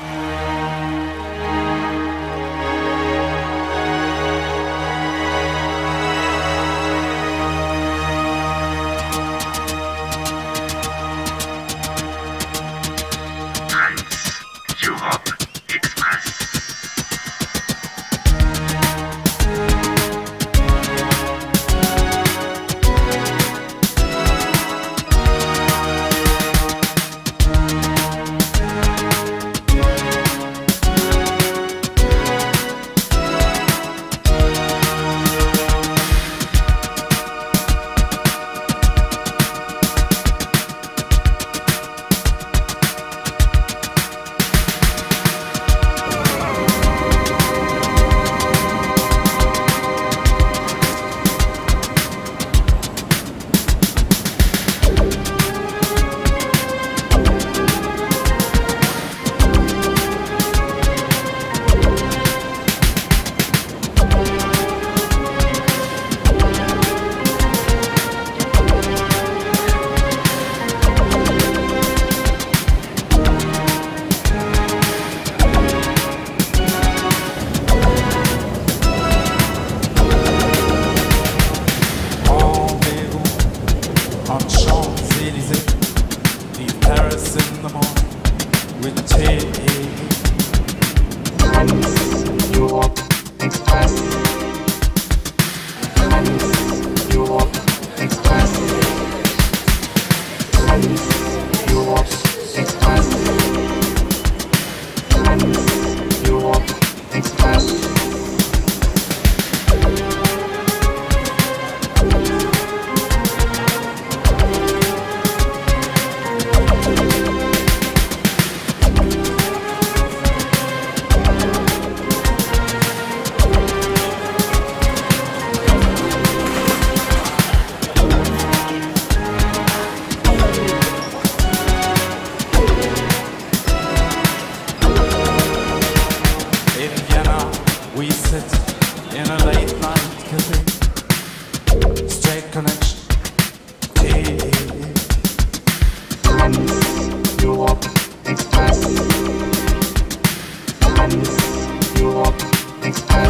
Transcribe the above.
Trans on Champs-Élysées, the Paris in the morning with J.A. sit in a late night cafe. Straight connection. Express. Express.